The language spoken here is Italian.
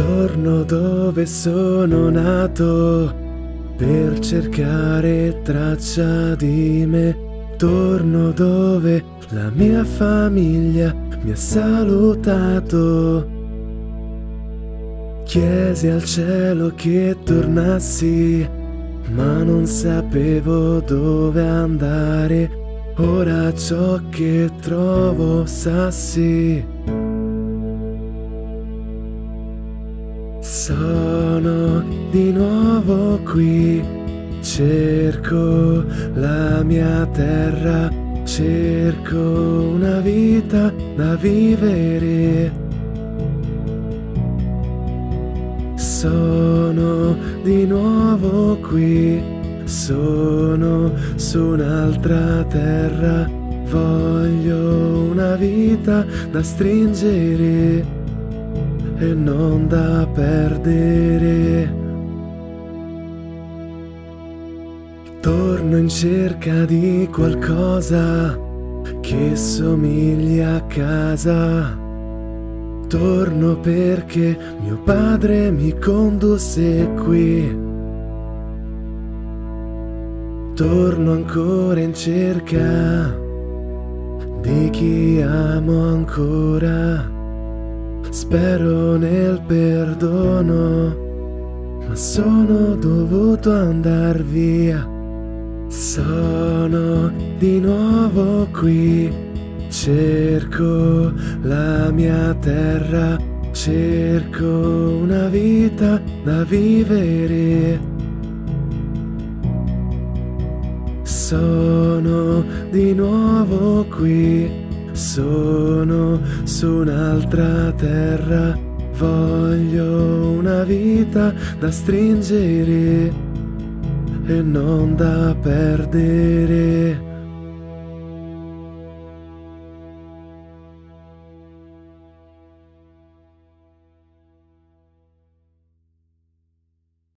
Torno dove sono nato per cercare traccia di me. Torno dove la mia famiglia mi ha salutato. Chiesi al cielo che tornassi, ma non sapevo dove andare. Ora ciò che trovo sassi. Sono di nuovo qui, cerco la mia terra, cerco una vita da vivere. Sono di nuovo qui, sono su un'altra terra, voglio una vita da stringere e non da perdere. Torno in cerca di qualcosa che somiglia a casa. Torno perché mio padre mi condusse qui. Torno ancora in cerca di chi amo ancora. Spero nel perdono, ma sono dovuto andar via. Sono di nuovo qui, cerco la mia terra, cerco una vita da vivere. Sono di nuovo qui sono su un'altra terra, voglio una vita da stringere e non da perdere.